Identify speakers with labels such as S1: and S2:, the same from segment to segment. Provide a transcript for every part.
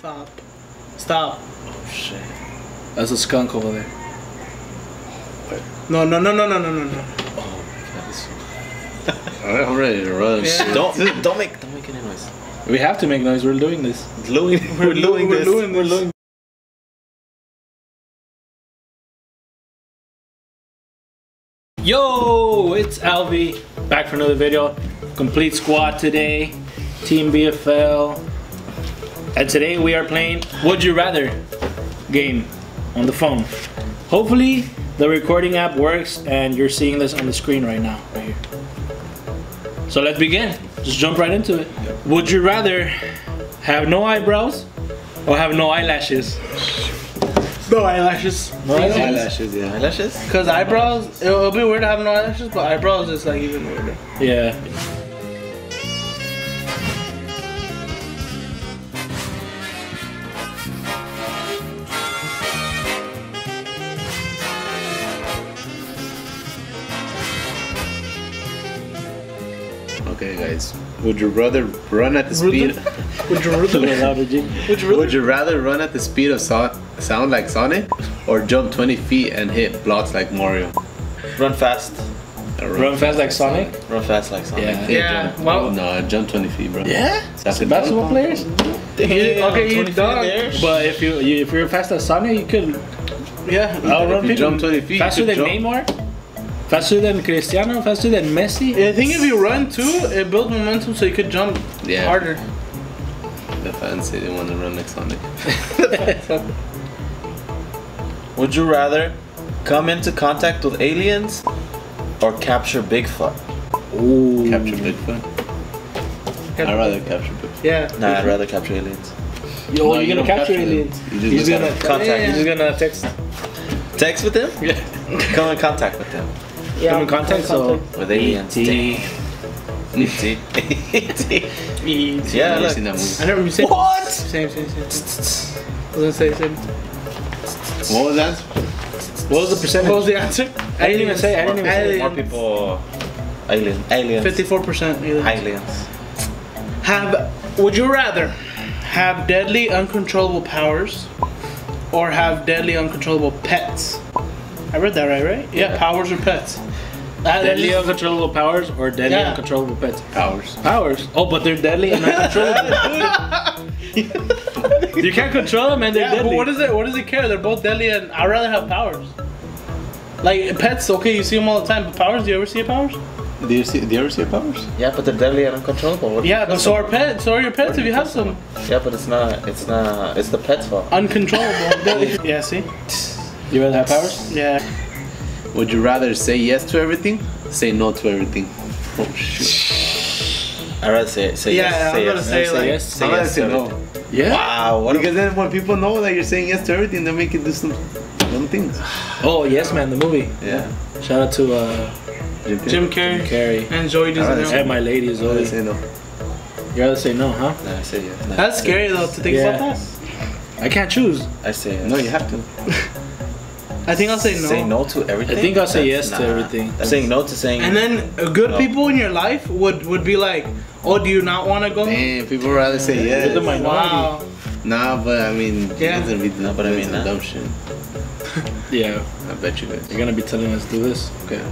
S1: Stop. Stop.
S2: Oh, shit.
S3: That's a skunk over there.
S1: No, no, no, no, no, no, no, no.
S2: Oh my god, this
S4: Alright, I'm ready to run.
S1: Yeah.
S2: Don't don't make don't make any noise.
S3: We have to make noise. We're doing this.
S2: Louis, we're, doing
S1: we're
S2: this.
S1: doing
S3: We're
S1: this.
S3: doing. Yo, it's Alvy back for another video. Complete squad today, Team BFL, and today we are playing Would You Rather game on the phone. Hopefully, the recording app works and you're seeing this on the screen right now, right here. So let's begin. Just jump right into it. Would you rather have no eyebrows or have no eyelashes?
S1: No eyelashes.
S3: No
S4: Eyelashes, yeah.
S2: Eyelashes?
S1: Cause eyebrows, it'll, it'll be weird to have no eyelashes, but eyebrows is like even weirder.
S3: Yeah.
S4: Would you rather run at the speed?
S1: Would you rather?
S3: little louder, G.
S1: Would you rather?
S4: Would you rather run at the speed of so- sound like Sonic, or jump 20 feet and hit blocks like Mario?
S2: Run fast.
S4: Uh,
S3: Run fast like Sonic?
S2: Run fast like Sonic.
S3: Yeah.
S1: Yeah,
S4: jump.
S1: well-
S4: no, jump 20 feet, bro.
S3: Yeah?
S4: That's a
S3: Basketball players?
S2: Damn,
S1: okay, you
S2: 20 feet
S1: dog.
S2: there.
S3: But if you, you if you're fast as Sonic, you could
S1: Yeah.
S3: outrun
S4: if you
S3: people.
S4: jump 20 feet,
S3: faster
S4: could
S3: than
S4: jump.
S3: Neymar, faster than Cristiano, faster than Messi.
S1: I think if you run too, it builds momentum so you could jump
S4: Yeah.
S1: harder.
S4: The fans say they want to run like Sonic.
S2: Would you rather come into contact with aliens or capture Bigfoot?
S3: Ooh.
S4: Capture Bigfoot. I'd rather capture Bigfoot.
S1: Yeah.
S2: Nah, I'd rather capture aliens.
S3: Yo,
S4: No,
S3: you're
S4: you
S3: gonna capture
S4: capture
S3: aliens.
S4: You just
S3: He's
S4: look at
S3: gonna
S4: them.
S2: Contact.
S3: He's just gonna text.
S2: Text with them?
S3: Yeah.
S2: Come in contact with them.
S1: Yeah.
S3: Come in contact. So
S2: With aliens.
S3: E.T.
S2: E.T. E.T. Yeah, look.
S4: seen that movie.
S1: I never you said
S2: What?
S1: Same, same, same. I was gonna say same.
S4: What was that?
S3: What was the percentage?
S1: What was the answer?
S3: I didn't even say. I didn't even say.
S2: More people. Alien. Aliens.
S1: Fifty-four percent.
S2: Aliens.
S1: Have would you rather have deadly uncontrollable powers or have deadly uncontrollable pets? I read that right, right? Yeah,
S2: Yeah.
S1: powers or pets. That-
S3: Deadly uncontrollable powers or deadly
S1: Yeah.
S3: uncontrollable pets?
S4: Powers.
S3: Powers. Oh, but they're deadly and uncontrollable. you can't control them and they're
S1: yeah, but what does it? What does it care? They're both deadly, and I'd rather have powers. Like pets, okay, you see them all the time, but powers, do you ever see powers?
S4: Do you see? Do you ever see powers?
S2: Yeah, but they're deadly and uncontrollable. What-
S1: Yeah, but so are pets. So are your pets if you have some
S2: Yeah, but it's not. It's not. It's the pet's fault.
S1: uncontrollable. yeah, see?
S3: You rather have powers?
S1: Yeah.
S4: Would you rather say yes to everything, say no to everything? Oh shoot!
S2: I'd rather say say
S1: Yeah,
S2: yes.
S1: I'm gonna
S2: yes.
S1: say,
S2: say
S1: like-
S2: yes. Say
S4: I'd rather
S2: yes
S4: say no.
S3: Yeah.
S2: Wow. What
S4: Because then when people know that you're saying yes to everything, they make you do some dumb things.
S3: Oh, yes, man, the movie.
S4: Yeah.
S3: Shout out to uh,
S4: Jim,
S1: Jim Carrey
S3: Carrie.
S1: and Zooey
S4: Alright,
S1: Deschanel.
S3: And my lady
S4: I
S3: Zooey.
S4: say no.
S3: You rather say no, huh?
S2: No, I say yes. No,
S1: That's scary though to think
S3: Yeah.
S1: about that.
S3: I can't choose.
S2: I say yes.
S4: No, you have to.
S1: I think I'll say no.
S2: Say no to everything.
S3: I think I'll say
S2: That's-
S3: yes to everything.
S2: That's saying no to saying.
S1: And then uh, good
S2: No.
S1: people in your life would would be like, oh, do you not want to go?
S4: Damn, people rather say
S3: You're the
S4: yes.
S3: minority.
S1: Wow.
S4: Nah, but I mean,
S1: Yeah.
S4: you guys are be
S2: No, but I mean,
S4: some
S2: nah.
S4: dumb shit.
S3: Yeah,
S4: I bet you guys.
S3: you're gonna be telling us to do this.
S4: Okay.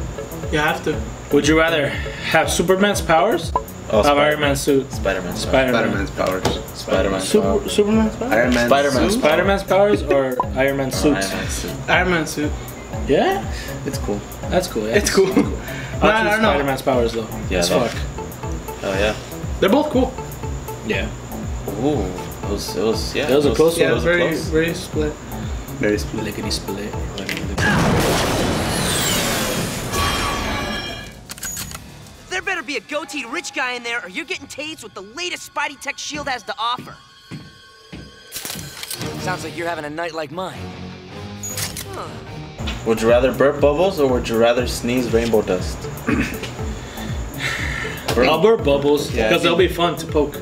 S1: You have to.
S3: Would you rather have Superman's powers
S2: oh,
S3: have Iron Man suit?
S2: Spider-Man.
S3: Spider-Man.
S4: Spider-Man's powers.
S2: Spider-Man.
S1: Super, Superman's power?
S4: Iron Man's
S2: Spider-Man.
S4: suit?
S3: Spider-Man's powers or Iron Man's suit?
S2: Iron Man suit.
S1: Iron Man suit.
S3: Yeah,
S4: It's cool.
S3: that's cool. Yeah.
S1: It's cool.
S3: I'll
S1: Nah,
S3: choose
S1: I don't know.
S3: Spider-Man's powers though.
S2: Yeah,
S3: As fuck.
S2: Oh yeah.
S1: They're both cool.
S3: Yeah.
S2: Ooh. It was. It was. Yeah.
S3: It was a close
S1: Yeah,
S3: one.
S2: was
S1: very
S2: close.
S1: very split.
S4: Very split.
S3: Lickety split.
S5: Be a goatee rich guy in there, or you're getting tased with the latest Spidey Tech Shield has to offer. Sounds like you're having a night like mine.
S2: Would you rather burp bubbles or would you rather sneeze rainbow dust?
S3: I'll burp bubbles
S4: Yeah,
S3: because they'll be fun to poke.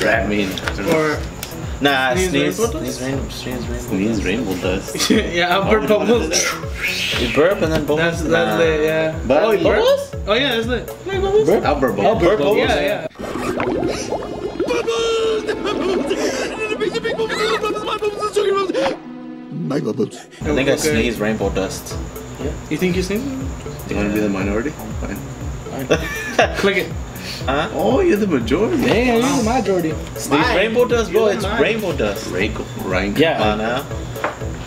S4: I mean,
S1: Or
S2: Nah,
S1: Sneeze.
S2: Sneeze
S1: Rainbow.
S2: Sneeze Rainbow. Sneeze Rainbow
S4: does.
S1: yeah, I burp bubbles.
S2: You burp and then bubbles.
S1: That's, that's
S2: nah.
S1: Oh, it, yeah.
S4: But
S1: oh, you
S2: bubbles?
S1: Oh, yeah, that's it. Like?
S3: Burp?
S4: I'll burp bubbles.
S3: I'll burp bubbles.
S1: Yeah, yeah.
S3: Bubbles! The bubbles! The
S4: big, the big bubbles! The bubbles! My bubbles! The sugar bubbles! My bubbles.
S2: I think I sneeze rainbow dust. Yeah.
S1: You think you sneeze?
S4: Do you want to be the minority? Fine. Fine.
S1: Click it.
S2: Huh?
S4: Oh, you're the majority.
S3: Yeah, you're the majority.
S2: Sneeze
S1: Mine.
S2: rainbow dust, bro. It's
S1: mine.
S2: rainbow dust.
S4: Rainbow, rank.
S3: Yeah.
S2: Come on now.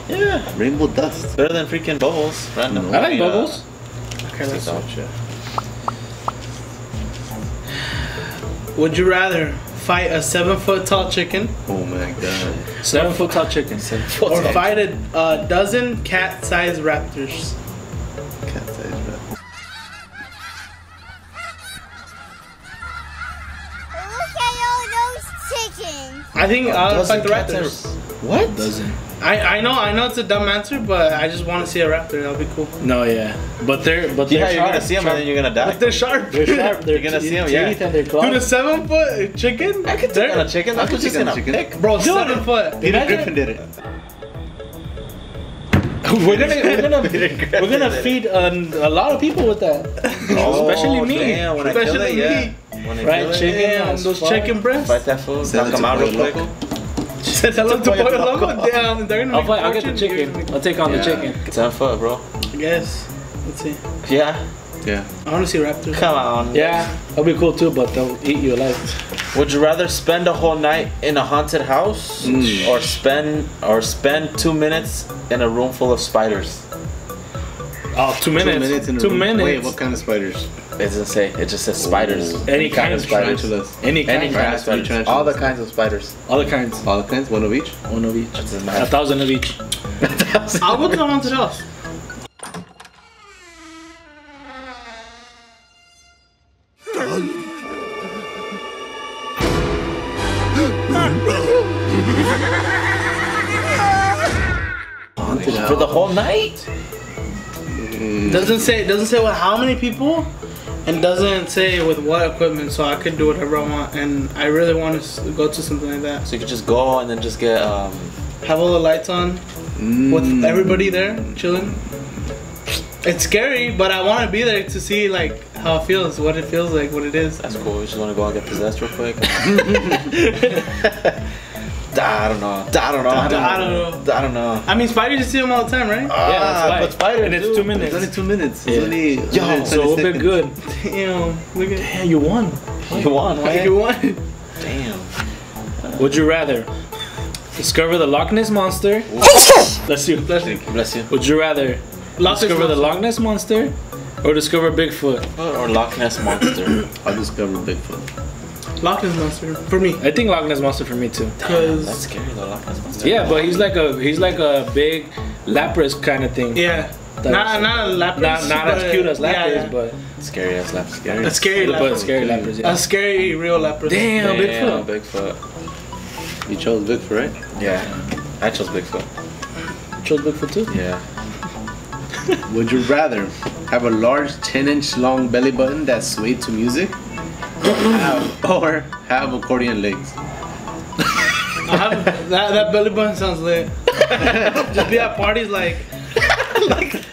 S2: Yeah.
S4: Rainbow dust.
S2: Better than freaking bubbles. Random.
S3: I like
S2: uh,
S3: bubbles.
S1: Okay, let's
S2: so-
S1: switch it. Would you rather fight a seven foot tall chicken
S4: Oh my god.
S3: Seven foot tall chicken.
S1: or fight a, a dozen cat sized raptors?
S4: Cat size rat.
S6: Look at all those.
S1: I think uh,
S2: I'll
S1: fight the
S2: cats
S1: raptors.
S2: What?
S3: Doesn't.
S1: I, I know I know it's a dumb answer, but I just want to see a raptor. That'll be cool.
S3: No, yeah. But they're but
S2: Yeah,
S3: they're
S2: you're
S3: sharp.
S2: gonna see them and then you're gonna die.
S1: But they're sharp.
S3: They're sharp. They're
S2: You're gonna see
S3: them.
S2: yeah.
S3: and their
S1: Dude, a seven foot chicken?
S2: I could take on a chicken. I'm
S4: could
S2: just
S4: take on a
S2: gonna
S4: chicken.
S2: pick.
S1: Bro, seven foot.
S4: Peter
S3: Imagine-
S4: Griffin did it.
S3: we're gonna we're gonna we're gonna feed a, a lot of people with that, oh, especially me.
S2: Damn, when I kill
S1: Especially
S2: it, yeah.
S1: me.
S2: When I
S3: Fried chicken
S1: Damn, those chicken breasts.
S2: Fight that food.
S4: Sell
S2: Knock them
S4: to
S2: out real
S4: Pollo
S2: quick.
S4: Loco.
S1: Tell them to
S2: Pollo
S1: Pollo
S2: Loco.
S1: Loco. Damn, they're gonna
S3: I'll fight. I'll get the chicken. I'll take on the chicken.
S2: Ten foot, bro.
S1: I guess. Let's see.
S2: Yeah.
S4: Yeah.
S1: I want to see raptors.
S2: Come on.
S3: Yeah, that'll be cool too, but they'll eat you alive.
S2: Would you rather spend a whole night in a haunted house
S4: Mm.
S2: or spend or spend two minutes in a room full of spiders?
S3: Oh, two minutes.
S4: Two minutes in a
S3: Two
S4: room.
S3: minutes.
S4: Wait, what kind of spiders?
S2: It doesn't say. It just says spiders.
S4: Ooh.
S3: Any kind of
S2: spiders.
S4: Tarantulas.
S3: Any kind.
S2: Any kind of
S4: Rats,
S2: spiders.
S4: tarantulas.
S2: All the kinds of spiders.
S3: All the kinds.
S4: All the kinds, one of each.
S3: One of each. A thousand of each.
S1: I'll go to the haunted house.
S2: For the whole night? Mm.
S1: Doesn't say doesn't say what how many people, and doesn't say with what equipment. So I could do whatever I want, and I really want to go to something like that.
S2: So you could just go and then just get um
S1: Have all the lights on with everybody there chilling. It's scary, but I want to be there to see like how it feels, what it feels like, what it is.
S2: that's cool. You just wanna go and get possessed real quick. I don't know. I don't know.
S1: I don't know.
S2: I don't know.
S1: I mean, Spider, you see them all the time, right?
S3: yeah, that's
S2: Ah, but spiders
S3: and it's
S2: do.
S3: two
S4: It's
S3: minutes.
S4: only two minutes.
S3: Yeah.
S4: It's only
S2: Yo,
S4: 120
S3: so we'll be
S4: seconds.
S3: good.
S1: Damn, look at
S3: Yeah, you won.
S2: You won, right?
S1: you won.
S2: Damn.
S3: Would you rather discover the Loch Ness monster? Bless you.
S1: Bless you.
S2: Bless you.
S3: Would you rather
S1: Loch Ness
S3: discover the Loch Ness monster or discover Bigfoot?
S2: Or Loch Ness monster.
S4: I'll discover Bigfoot.
S1: Loch Ness monster for me.
S3: I think Loch Ness monster for me too.
S2: That's
S1: Cause
S2: scary though. Loch Ness monster.
S3: Yeah, but he's like a he's like a big Lapras kind of thing.
S1: yeah, not not a Lapras.
S3: Not not as cute as Lapras,
S1: yeah, yeah.
S3: but
S2: Scary as Lapras. Scary.
S1: a scary
S3: but
S1: Lapras.
S3: scary Lapras. Yeah.
S1: A scary real Lapras.
S3: Damn,
S2: Damn,
S3: Bigfoot.
S2: Bigfoot.
S4: You chose Bigfoot, right?
S2: Yeah. I chose Bigfoot.
S3: You chose Bigfoot too.
S2: Yeah.
S4: Would you rather have a large 10 inch long belly button that swayed to music? Have, or have accordion legs?
S1: I have, that that belly button sounds lit. Just be at parties like, like,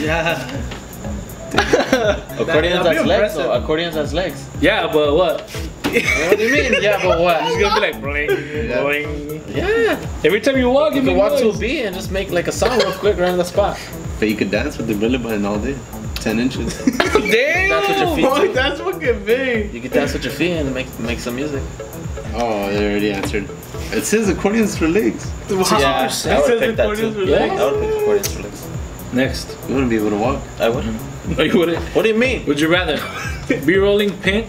S1: yeah.
S2: Accordions
S1: that'd
S2: has legs.
S1: impressive.
S2: though. Accordions has legs.
S3: Yeah, but what?
S2: What do you mean? Yeah, but what?
S3: It's gonna be like bling, bling.
S2: Yeah.
S3: Every time you walk,
S2: You
S3: you
S2: can
S3: make
S2: walk to a
S3: noise.
S2: beat and just make like a song real quick right on the spot.
S4: But you could dance with the belly button all day. 10 inches.
S1: Damn.
S2: That's what your feet
S1: boy,
S2: do.
S1: That's fucking big.
S2: You can dance with your feet and make make some music.
S4: oh, they already answered. It says accordions for legs.
S1: Wow.
S2: Yeah,
S1: It
S2: I would
S1: says
S2: pick that
S1: accordions
S2: too.
S3: Yeah.
S1: legs.
S2: I would pick accordions for legs.
S3: Next.
S4: You wouldn't be able to walk.
S2: I would.
S3: Oh, you wouldn't?
S2: What do you mean?
S3: Would you rather be rolling pin,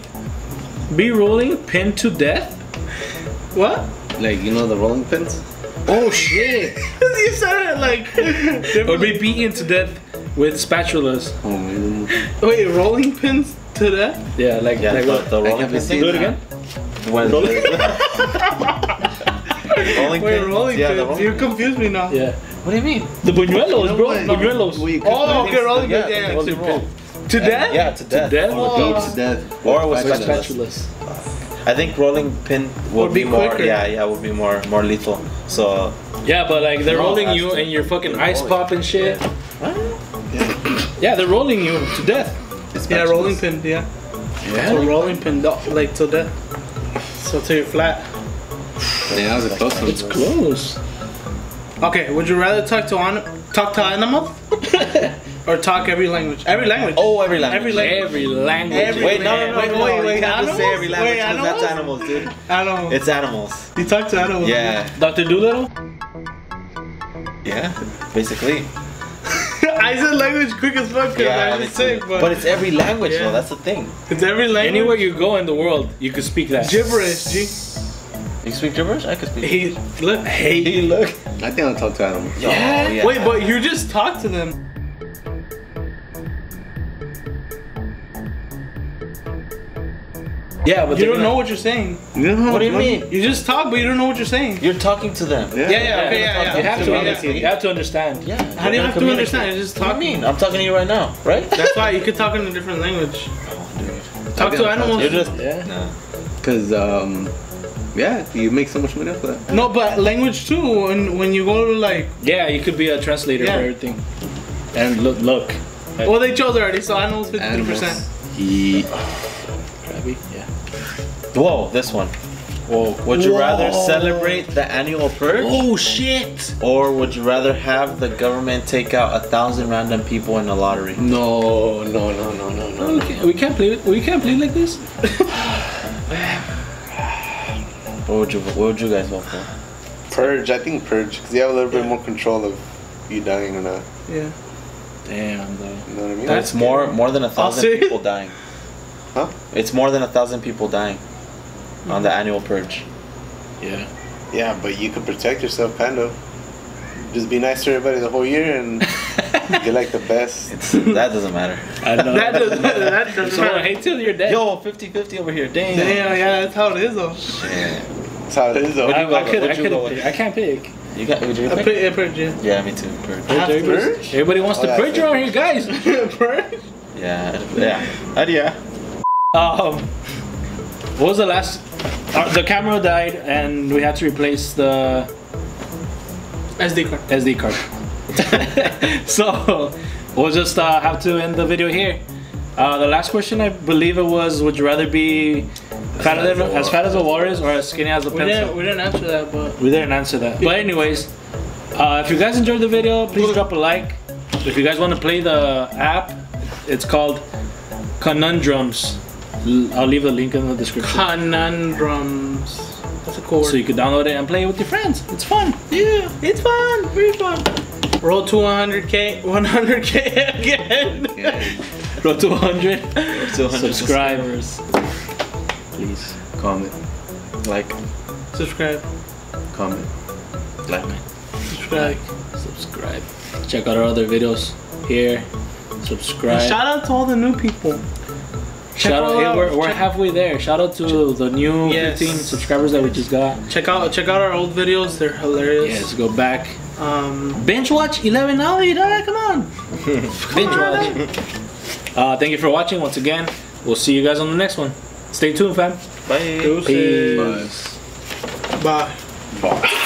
S3: be rolling pin to death?
S1: What?
S4: Like, you know the rolling pins?
S3: Oh shit!
S1: you said it like.
S3: or be beaten to death with spatulas?
S4: Oh, man.
S1: Wait, rolling pins to that?
S3: Yeah, like
S2: Yeah,
S3: like
S2: the,
S3: what?
S2: the rolling
S4: can't
S2: pin
S4: see
S2: thing.
S3: Do it again.
S2: When rolling
S1: Wait,
S2: pins?
S1: rolling
S2: Yeah,
S1: pins.
S2: rolling
S1: You
S2: pins.
S1: confused me now.
S3: Yeah.
S2: What do you mean?
S3: The buñuelos,
S4: You
S3: bro.
S4: what?
S3: Oh, buñuelos.
S4: We
S1: Oh, okay, rolling pins.
S2: Yeah,
S1: Yeah,
S2: rolling
S1: to,
S2: roll.
S1: to death?
S2: Yeah, to death.
S3: Death?
S2: Or
S1: Oh.
S4: to death.
S2: Or with
S3: With
S2: spatulas.
S3: spatulas.
S2: I think rolling pin would
S1: Would be
S2: be, more.
S1: quicker.
S2: Yeah, yeah, would be more more lethal. So
S3: Yeah, but like they're rolling you and you're fucking ice pop and shit. Yeah, they're rolling you to death.
S1: Yeah, rolling pin, yeah. So rolling pin, like till death. So till you're flat.
S4: Yeah, that was a close one.
S3: It's close.
S1: Okay, would you rather talk to on talk to animals or talk every language? Every language.
S2: Oh, every language.
S1: Every language.
S3: Every language.
S1: Every-
S2: Wait, no, no, no,
S1: Wait,
S2: no,
S1: wait,
S2: no.
S1: wait,
S2: You can't just say
S1: animals?
S2: every language
S1: Wait,
S2: 'cause that's
S1: animals?
S2: animals, dude.
S1: Animals.
S2: It's animals.
S1: you talk to animals.
S2: Yeah,
S3: Dr. Dolittle?
S2: yeah, basically.
S1: I said language quick as fuck. 'cause
S2: Yeah,
S1: I
S2: me
S1: was sick,
S2: too.
S1: but,
S2: but it's every language
S1: Yeah.
S2: though. That's the thing.
S1: it's every language.
S3: Anywhere you go in the world, you could speak that.
S1: gibberish. G.
S2: You speak gibberish? I could speak.
S1: He look. Hey.
S2: Hey, look.
S4: I think I'll talk to animals.
S2: Oh, yeah.
S1: Wait, but you just talk to them.
S3: Yeah, but
S1: You
S3: they're
S1: don't know
S3: gonna-
S1: what you're saying.
S2: What do you mean?
S1: You just talk, but you don't know what you're saying.
S2: You're talking to them.
S4: Yeah.
S1: Yeah, yeah, okay, yeah, yeah.
S3: You have to,
S1: Yeah.
S3: understand. you have to understand.
S2: Yeah.
S1: How do you
S2: you're
S1: have
S2: gonna
S1: understand? You just
S2: What
S1: talk.
S2: do you mean? I'm talking to you right now, right?
S1: That's why you could talk in a different language. Talk to animals.
S2: You're just.
S3: Yeah.
S2: Nah.
S4: Cause um, yeah, you make so much money off of that.
S1: No, but language too. When when you go to like,
S3: Yeah, you could be a translator
S1: Yeah.
S3: for everything. And look, look.
S1: well, they chose already, so animals fifty three percent.
S4: He,
S3: Krabby, yeah.
S2: Whoa, this one.
S3: Whoa.
S2: Would you
S3: Whoa.
S2: rather celebrate the annual purge,
S3: Oh shit!
S2: or would you rather have the government take out a thousand random people in the lottery?
S4: no, no, no, no, no, no.
S3: We can't, we can't play. We can't play like this.
S2: What would you What would you guys vote for?
S4: Purge, I think purge, because you have a little bit more control of you dying or not.
S1: Yeah.
S3: Damn, though.
S4: You know what I mean?
S2: It's more more than a thousand people dying.
S4: Huh?
S2: It's more than a thousand people dying on the annual purge.
S3: Yeah.
S4: Yeah, but you could protect yourself, kind of. Just be nice to everybody the whole year and get like the best.
S2: It's that doesn't matter.
S3: I know.
S1: That does that does
S3: Someone
S1: not.
S3: hate till you're dead.
S2: Yo, 50-50 over here. Damn.
S1: Damn, yeah, that's how it is though.
S4: That's how it is, though.
S2: Would
S3: I,
S2: you go
S3: I could. I
S2: you
S3: could. I can't pick.
S2: You got? Would you
S1: I
S2: pick?
S1: put it purge. Yeah.
S2: Yeah, me too. Purge.
S1: Half
S3: Everybody,
S1: purge.
S3: everybody wants
S4: Oh,
S3: to
S4: yeah,
S3: purge around here, guys.
S1: purge.
S2: Yeah, yeah. Uh, yeah.
S3: Um, what was the last? Uh, the camera died, and we had to replace the
S1: SD card.
S3: SD card. so we'll just uh, have to end the video here. Uh, the last question, I believe it was: Would you rather be fat as, as fat as a walrus or as skinny as a
S1: We
S3: pencil?
S1: didn't we didn't answer that, but
S3: We didn't answer that. But anyways, uh, if you guys enjoyed the video, please drop a like. If you guys want to play the app, it's called Conundrums. I'll leave a link in the description.
S1: conundrums. That's a cool word.
S3: So you can download it and play it with your friends. It's fun.
S1: yeah, it's fun. Very fun. Roll to 100k, 100k again.
S3: Roll to 100
S2: 200
S3: subscribers. Please.
S4: Comment, like,
S1: Subscribe.
S4: comment.
S2: Like,
S1: Subscribe.
S3: Subscribe. Check out our other videos here. Subscribe.
S1: And shout out to all the new people. Check
S3: Shout out,
S1: all
S3: hey, we're, we're
S1: check-
S3: halfway there. Shout out to the new
S1: Yes.
S3: 15 subscribers that we just got.
S1: Check out check out our old videos. They're hilarious.
S3: Yes, go back.
S1: Um,
S3: Binge watch 11 now, you know, come on. Binge watch. Uh, thank you for watching once again. We'll see you guys on the next one. Stay tuned, fam.
S2: bye.
S3: Peace.
S1: bye.
S4: Bye.